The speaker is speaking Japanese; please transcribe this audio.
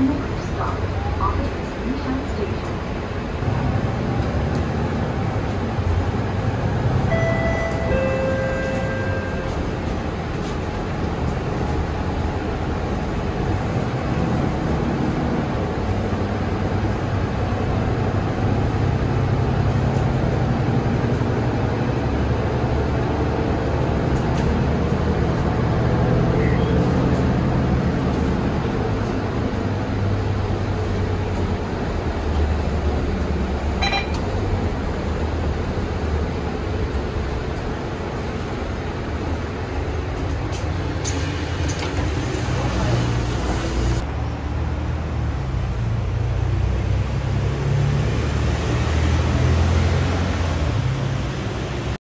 スタート。